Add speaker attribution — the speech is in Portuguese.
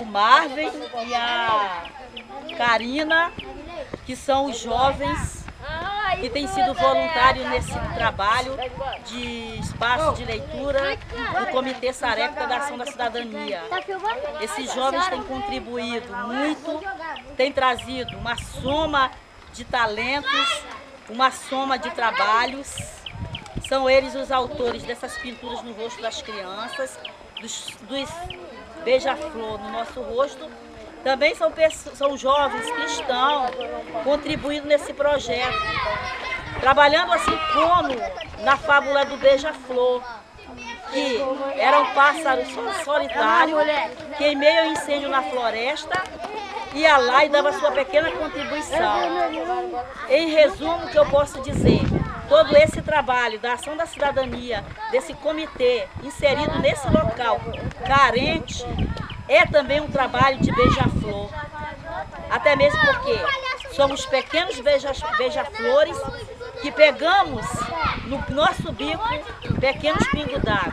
Speaker 1: o Marvin e a Karina, que são os jovens que têm sido voluntários nesse trabalho de espaço de leitura do Comitê Sareca da Ação da Cidadania. Esses jovens têm contribuído muito, têm trazido uma soma de talentos, uma soma de trabalhos. São eles os autores dessas pinturas no rosto das crianças, dos, dos beija-flor no nosso rosto. Também são, são jovens que estão contribuindo nesse projeto, trabalhando assim como na fábula do beija-flor, que era um pássaro solitário que em meio ao incêndio na floresta ia lá e dava sua pequena contribuição. Em resumo, o que eu posso dizer? Todo esse trabalho da ação da cidadania, desse comitê inserido nesse local carente, é também um trabalho de beija-flor. Até mesmo porque somos pequenos beija-flores que pegamos no nosso bico pequenos pingos d'água.